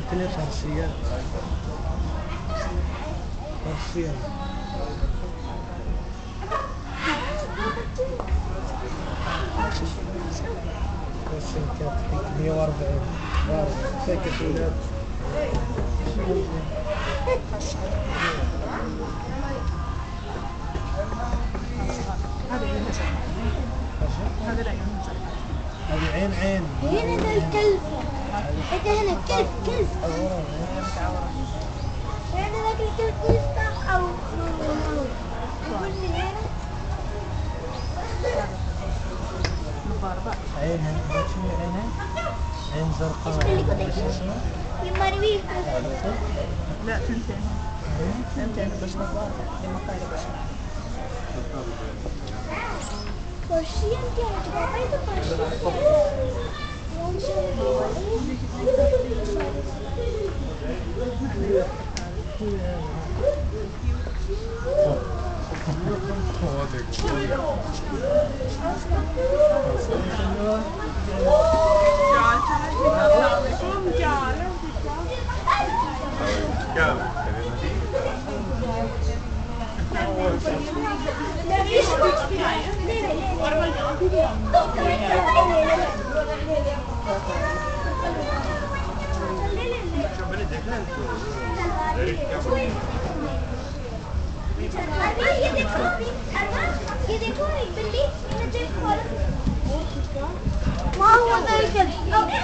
الاثنين فارسيات فارسيات 140 فاكر ولاد هذا عين عين. هنا عين الكلب. انت هنا كلب كلب يعني ذاك الكلب يفتح أو نقول هنا عينها شنو عين زرقاء لا فهمت أنا باش نطلع لما قال باش نطلع برشيه انت عجبتك برشيه Nereye? Orman ya. Doktor. ये देखो ये देखो एक बिल्ली इन्हें देख फॉलो माँ वो तो इधर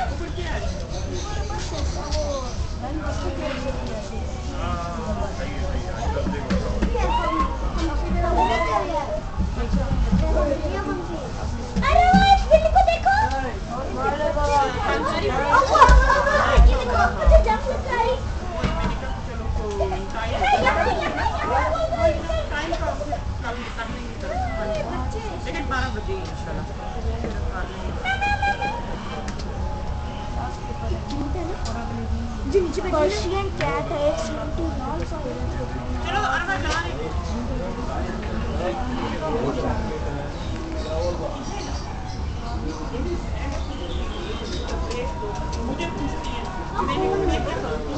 बारह बजे इंशाल्लाह। पर्शियन कैट है चलो है। मुझे पूछती है।